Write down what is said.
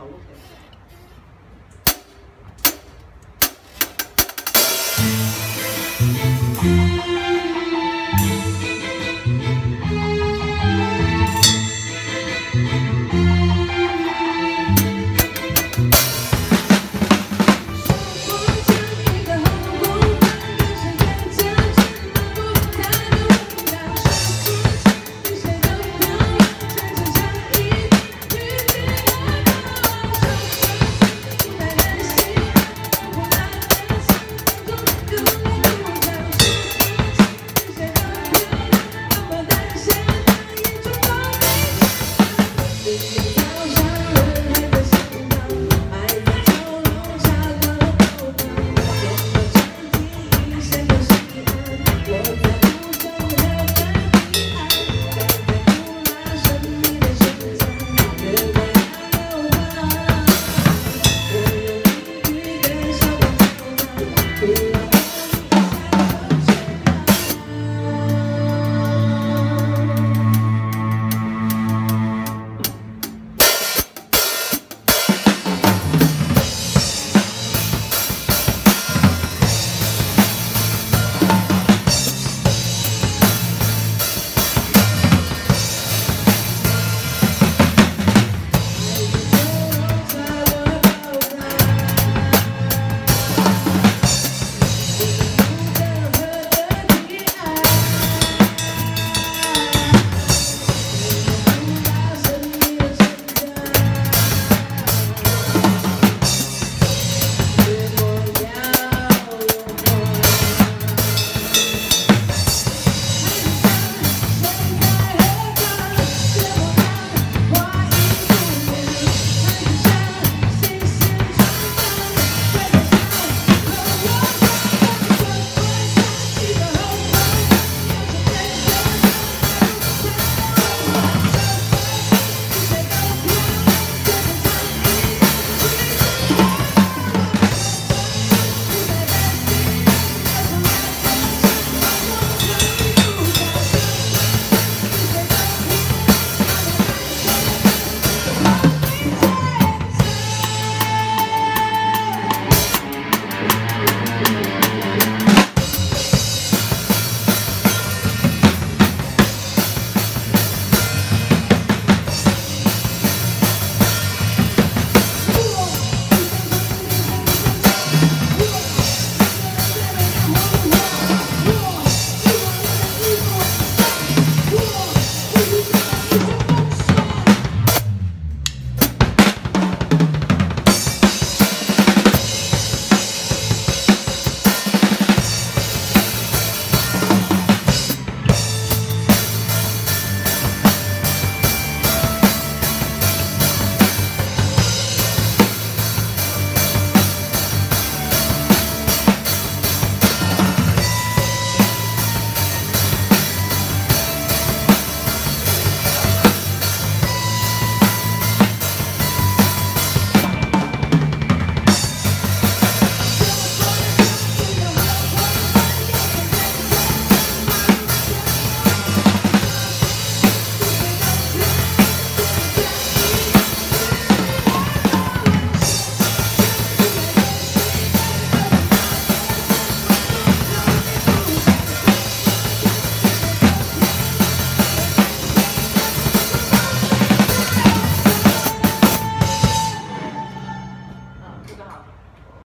I'll look at it. Thank you.